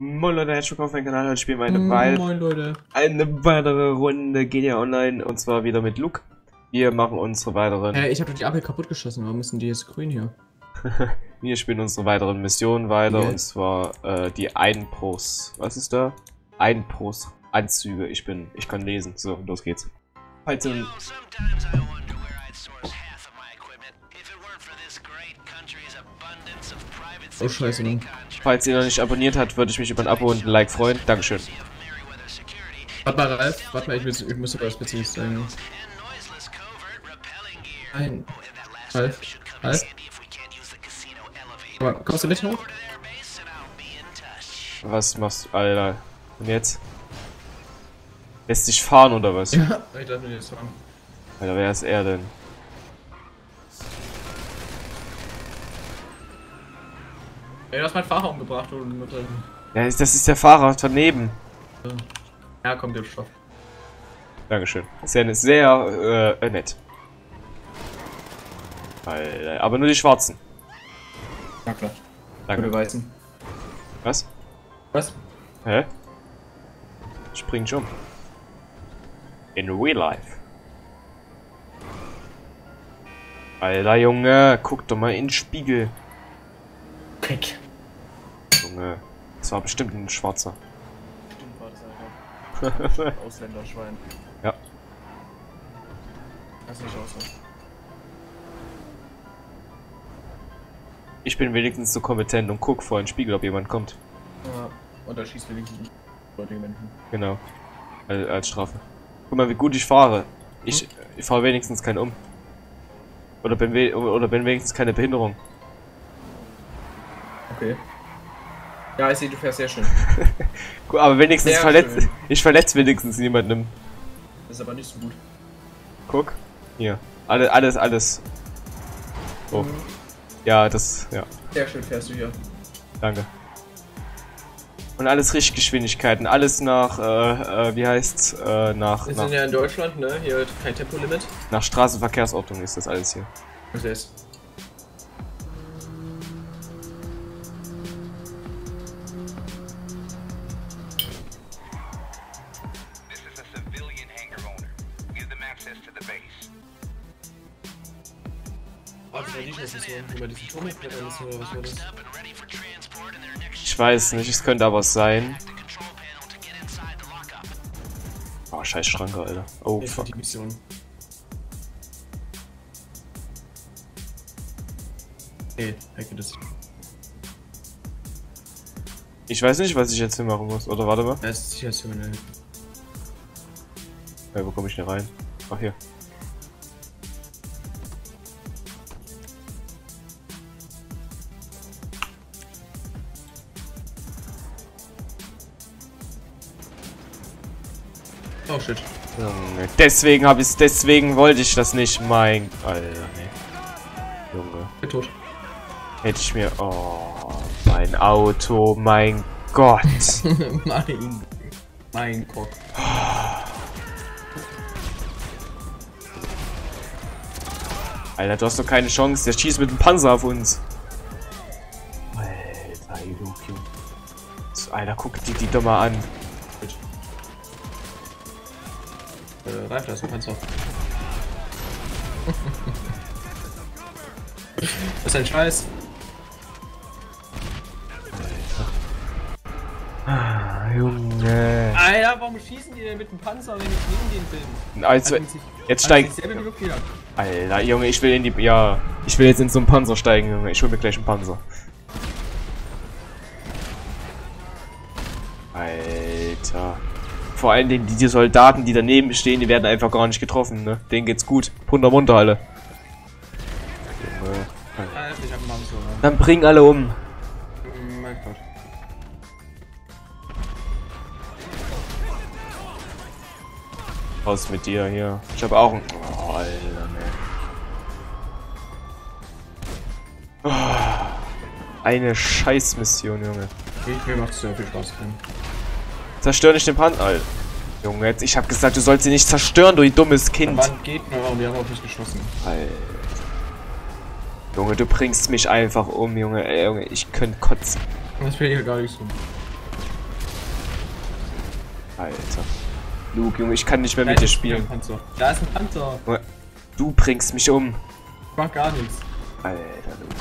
Moin Leute, herzlich willkommen auf meinem Kanal. Heute spielen wir eine, Mm, Moin Leute. eine weitere Runde GTA Online und zwar wieder mit Luke. Wir machen unsere weiteren, Äh, ich habe doch die Ampel kaputt geschossen. Warum ist denn die jetzt grün hier? wir spielen unsere weiteren Missionen weiter Ja. und zwar äh, die Einbruchs, was ist da? Einbruchsanzüge. Ich bin, ich kann lesen. So, los geht's. Falls ihr, Oh, scheiße, Mann. falls ihr noch nicht abonniert habt, würde ich mich über ein Abo und ein Like freuen. Dankeschön. Warte mal, Ralf. Warte mal, ich, muss, ich muss covert repelling gear. Nein. Oh, and that last Ralf. item should come in Ralf. handy if we can't use the casino elevator. Guck mal, kommst du mit hoch? Was machst du, Alter? Und jetzt? Lässt dich fahren oder was? Ja. Ich darf mir jetzt sagen. Alter, wer ist er denn? Ey, du hast meinen Fahrer umgebracht dem... Ja, das ist der Fahrer daneben. Ja, komm, gib Stoff. Dankeschön. Sehr, sehr äh, nett. Alter, aber nur die Schwarzen. Na klar. Danke. Weißen. Was? Was? Hä? Spring schon. In real life. Alter Junge, guck doch mal in den Spiegel. Kick. Junge, das war bestimmt ein Schwarzer. Stimmt war das, Alter. Ausländerschwein. Ja. Lass nicht aus. Ich bin wenigstens so kompetent und guck vor den Spiegel, ob jemand kommt. Ja. Und da schießt wenigstens nicht Leute Menschen. Genau. Als, als Strafe. Guck mal, wie gut ich fahre. Ich, ich fahre wenigstens keinen um. Oder bin, we oder bin wenigstens keine Behinderung. Okay. Ja, ich sehe, du fährst sehr schön. Gut, aber wenigstens Sehr verletzt. schön. Ich verletze wenigstens niemanden. Das ist aber nicht so gut. Guck. Hier. Alles, alles, alles. Oh. Ja, das. Ja, Sehr schön fährst du hier. danke. Und alles Richtgeschwindigkeiten. Alles nach, äh, äh, wie heißt's? Äh, nach, Wir nach, sind ja in Deutschland, ne? Hier kein Tempolimit. nach Straßenverkehrsordnung ist das alles hier. Was ist? Ich weiß nicht, es könnte aber sein. Oh, scheiß Schranke, Alter. Oh, Ich fuck. die Mission. Okay, hacke das. Ich weiß nicht, was ich jetzt hier machen muss. Oder warte mal. Das ist Sicherheitsterminal. Ja, wo komme ich denn rein? Ach, hier. Junge, deswegen habe ich deswegen wollte ich das nicht. Mein. Alter, nee. Junge. Bin tot. Hätte ich mir. Oh, mein Auto, mein Gott. mein. Mein Gott. Alter, du hast doch keine Chance. Der schießt mit dem Panzer auf uns. Alter, Alter, guck dir die doch mal an. Äh, Reif, da ist ein Panzer. das ist ein Scheiß. Ah, Junge. Alter, warum schießen die denn mit dem Panzer, wenn ich neben denen bin? Also, sich- jetzt hat steig. sich selber blockiert. Alter, Junge, ich will in die. Ja, ich will jetzt in so einen Panzer steigen, Junge. Ich hol mir gleich einen Panzer. Alter. Vor allen Dingen die Soldaten, die daneben stehen, die werden einfach gar nicht getroffen, ne? Denen geht's gut. Punter munter alle. Dann bring alle um. Raus mit dir hier. Ich habe auch einen. Oh, Alter, ne. Oh, eine Scheißmission, Junge. Ich, mir macht's sehr viel Spaß. Drin. Zerstör nicht den Panzer. Alter. Junge, jetzt, ich hab gesagt, du sollst sie nicht zerstören, du dummes Kind. Wann Gegner und wir haben auf mich geschossen. Alter. Junge, du bringst mich einfach um, Junge. Ey, Junge, ich könnte kotzen. Das will hier gar nicht so. Alter. Luke, Junge, ich kann nicht mehr Da mit dir spielen. Da ist ein Panzer. Du bringst mich um. Ich mach gar nichts. Alter, Luke.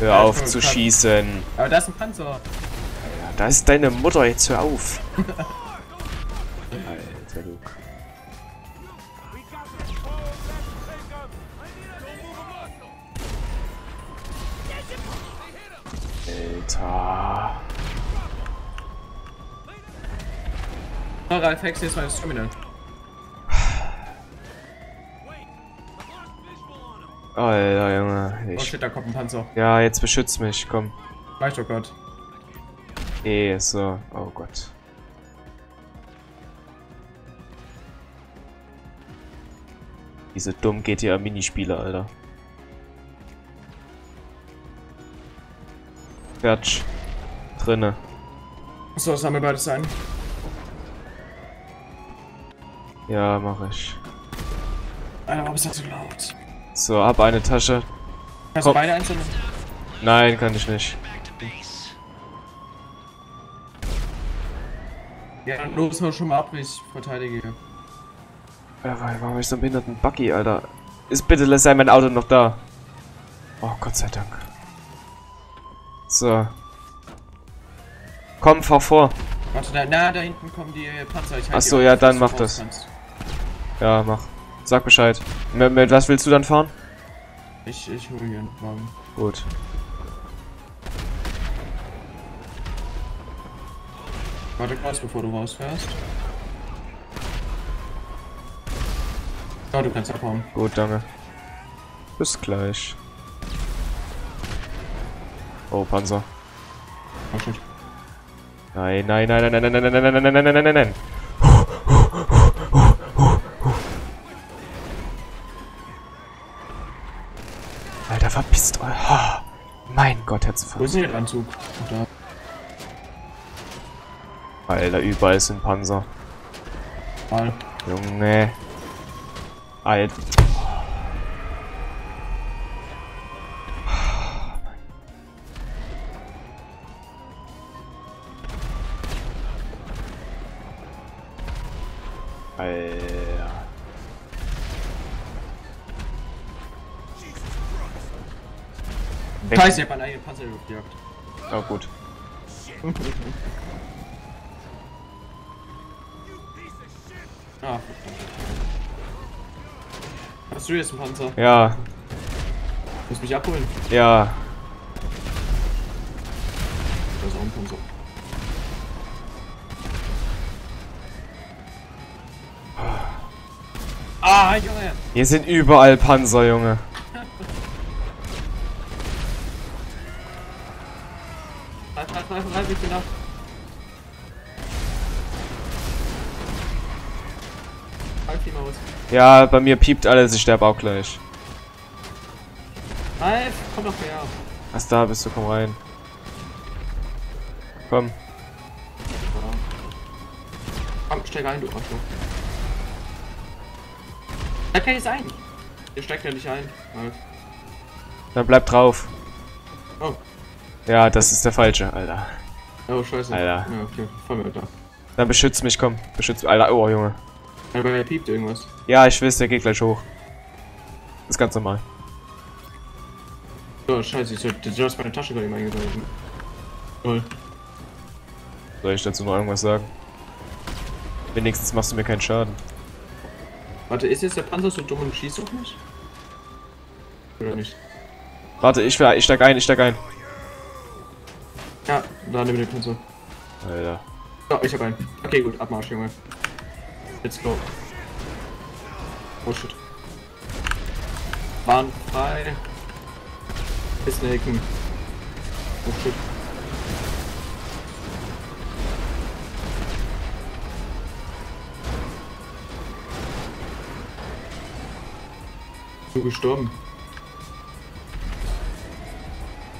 Hör Ja, auf zu schießen. Aber da ist ein Panzer. Da ist deine Mutter, jetzt hör auf. Alter, Luke. Alter. Oh, Ralf Hex, hier ist mein Terminal. Alter, Junge. Oh Ich, shit, da kommt ein Panzer. ja, jetzt beschütz mich, komm. Reicht doch Gott. Eh, so. Oh Gott. Diese dummen GTA-Minispiele, Alter. Fertig. Drinne. So, das haben wir beides sein. Ja, mach ich. Alter, warum ist das so laut? So, hab eine Tasche. Kannst du beide einzeln? Nein, kann ich nicht. Ja, dann los mal schon mal ab, ich verteidige. Ja, warum warum hab ich so einen behinderten Buggy, Alter? Ist bitte, lass sei mein Auto noch da. Oh, Gott sei Dank. So. Komm, fahr vor. Warte, da, na, da hinten kommen die Panzer. Ich halt Ach die so, auf, ja, dann mach das. kannst. Ja, mach. Sag Bescheid. Mit, mit was willst du dann fahren? Ich, ich hole hier einen Wagen. Gut. Warte kurz, bevor du rausfährst. Ja, du kannst abhauen. Gut, danke. Bis gleich. Oh, Panzer. Oh shit. Nein, nein, nein, nein, nein, nein, nein, nein, nein, nein, nein, nein, nein, nein. Alter, verpisst euch. Oh, mein Gott, Wo Herzenfall. ist denn der Anzug? Ach, da. Alter, überall sind Panzer. Mal. Junge. Alter. Alter. Scheiße, ich hab meinen eigenen Panzer gejagt. Oh, gut. Ah, verdammt. Hast du jetzt einen Panzer? Ja, Musst mich abholen. ja. Das ist auch ein Panzer. Ah, Junge! Hier sind überall Panzer, Junge. Halt, halt, halt, halt, ich bin da. Die Maus. Ja, bei mir piept alles, ich sterbe auch gleich. Halt, komm doch her. Was da bist du, komm rein. Komm. Komm, steig ein, du Arschloch. Da kann ich ein. Ihr steigt ja nicht ein. Halt. Dann bleib drauf. Oh. Ja, das ist der falsche, Alter. Oh, scheiße. Alter. Ja, okay. Voll mit da. Dann beschütz mich, komm. Beschütz mich. Alter, oh, Junge. Aber er piept irgendwas. Ja, ich weiß, der geht gleich hoch. Ist ganz normal. Oh, scheiße, ich soll, du hast meine Tasche gerade eben eingebaut. Toll. Soll ich dazu noch irgendwas sagen? Wenigstens machst du mir keinen Schaden. Warte, ist jetzt der Panzer so dumm und schießt auf mich? Oder nicht? Warte, ich, ich steig ein, ich steig ein. Ja, da nimm den Panzer. Alter. Oh, ich hab einen. Okay, gut, Abmarsch, Junge. Let's go. Oh shit. Bahn frei. Ist Snaken. Oh shit. Du gestorben.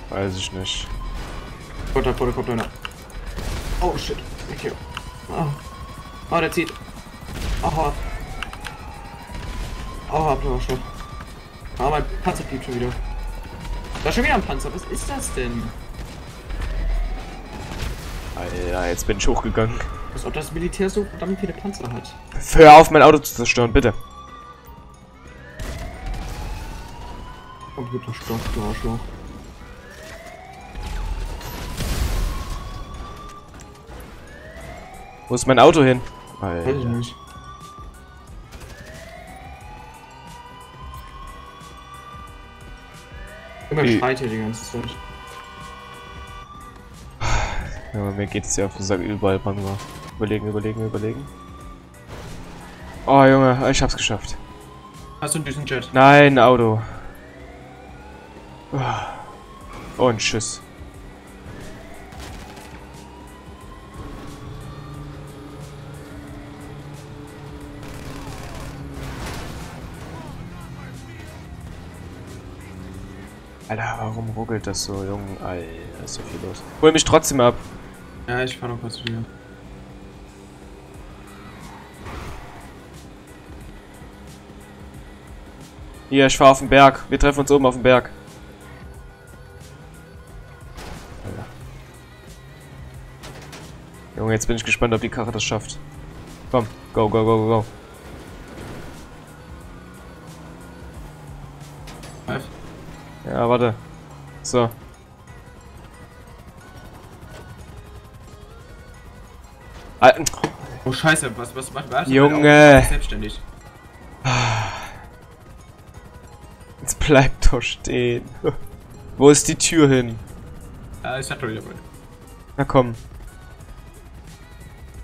Weiß ich nicht. Da, kommt einer. Oh shit. Okay. Oh. Oh, der zieht. Aua, blauer schon. Ah, mein Panzer piept schon wieder. Da ist schon wieder ein Panzer. Was ist das denn? Alter, jetzt bin ich hochgegangen. Als ob das Militär so verdammt viele Panzer hat. Hör auf, mein Auto zu zerstören, bitte. Computerstoff, du Arschloch. Wo ist mein Auto hin? Weiß ich Alter. nicht. Immer schreit hier die ganze Zeit. Ja, mir geht es ja auf den Sack überall, war. Überlegen, überlegen, überlegen. Oh, Junge, ich hab's geschafft. Hast du einen Düsenjet? Nein, Auto. Ah. Und tschüss. Alter, warum ruckelt das so, Junge? Alter, ist so viel los. Hol mich trotzdem ab. Ja, ich fahr noch kurz wieder. Hier, ich fahr auf den Berg. Wir treffen uns oben auf dem Berg. Alter. Junge, jetzt bin ich gespannt, ob die Karre das schafft. Komm, go, go, go, go, go. Ja, warte. So. Al Oh scheiße, was, was macht was? Junge. Selbstständig. Jetzt bleib doch stehen. Wo ist die Tür hin? Ja, ich hatte wieder. Na komm.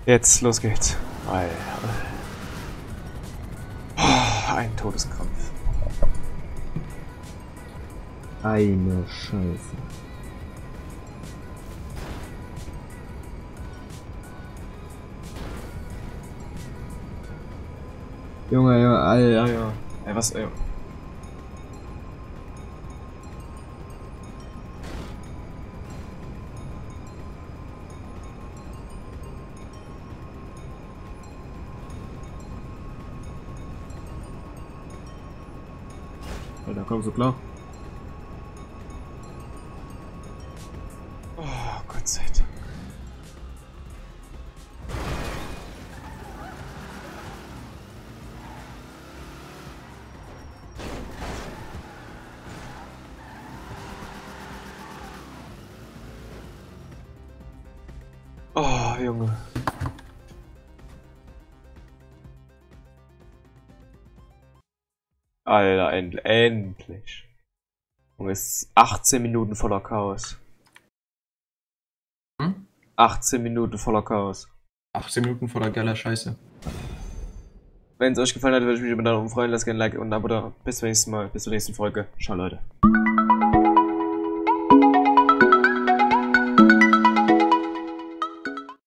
Jetzt, los geht's. Alter. Oh, ein Todeskrampf. Eine Scheiße. Junge, Junge, Alter, Junge. Ey, was, ey. Alter, kommst du klar? Oh, Gott sei Dank. Oh, Junge. Alter, end endlich. Junge, es ist 18 Minuten voller Chaos. Hm? 18 Minuten voller Chaos. 18 Minuten voller geiler Scheiße. Wenn es euch gefallen hat, würde ich mich über einen Daumen freuen. Lasst gerne ein Like und ein Abo da. Bis zum nächsten Mal. Bis zur nächsten Folge. Ciao, Leute.